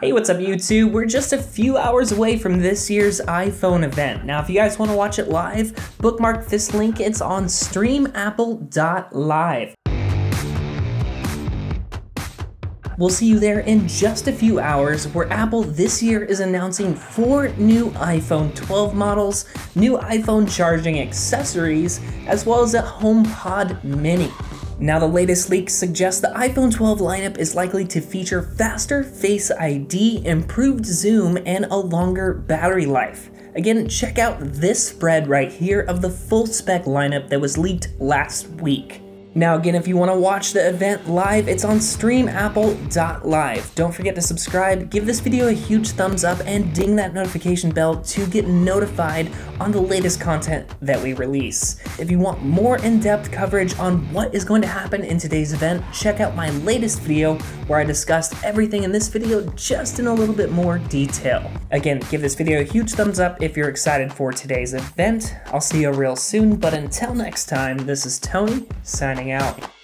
Hey, what's up YouTube? We're just a few hours away from this year's iPhone event. Now, if you guys want to watch it live, bookmark this link. It's on streamapple.live. We'll see you there in just a few hours where Apple this year is announcing four new iPhone 12 models, new iPhone charging accessories, as well as a HomePod mini. Now the latest leaks suggest the iPhone 12 lineup is likely to feature faster Face ID, improved zoom, and a longer battery life. Again, check out this spread right here of the full spec lineup that was leaked last week. Now again, if you want to watch the event live, it's on streamapple.live. Don't forget to subscribe, give this video a huge thumbs up, and ding that notification bell to get notified on the latest content that we release. If you want more in-depth coverage on what is going to happen in today's event, check out my latest video where I discussed everything in this video just in a little bit more detail. Again, give this video a huge thumbs up if you're excited for today's event. I'll see you real soon, but until next time, this is Tony, signing signing out.